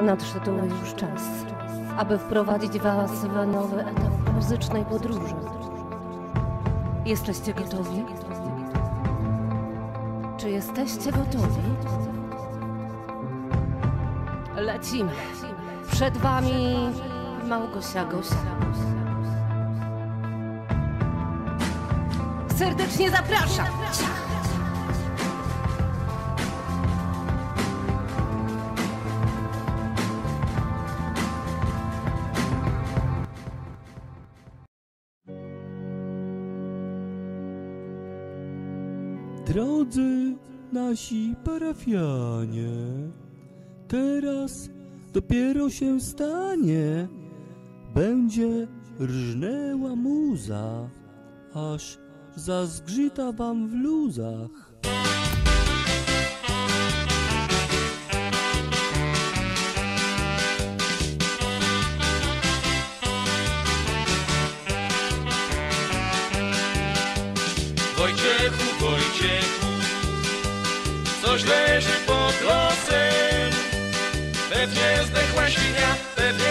Nadszedł już czas, aby wprowadzić Was w nowy etap muzycznej podróży. Jesteście gotowi? Czy jesteście gotowi? Lecimy. Przed Wami Małgosia Gosia. Serdecznie zapraszam! Ciach. Drodzy nasi parafianie, teraz dopiero się stanie, będzie rżnęła muza, aż zazgrzyta wam w luzach. Wojciechu, Wojciechu, coś leży pod losem. Pewnie zdechła świnia, pewnie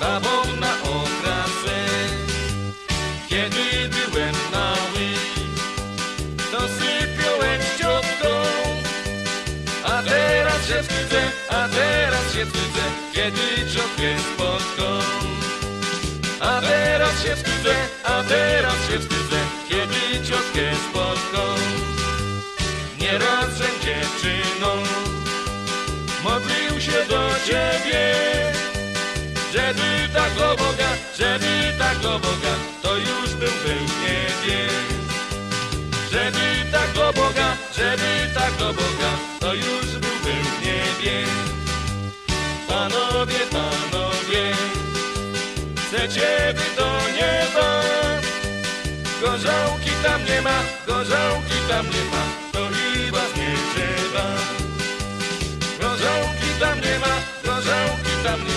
damy babom na okrasę. Kiedy byłem mały, to sypiałem z ciotką. A teraz się wstydzę, a teraz się wstydzę, kiedy ciotkę spotkam. A teraz się wstydzę, a teraz się wstydzę, kiedy ciotkę spotkam. Nieraz żem dziewczyną modlił się do ciebie, tam nie ma, gorzałki tam nie ma, to i was nie trzeba. Gorzałki tam nie ma, gorzałki tam nie